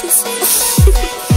kisses.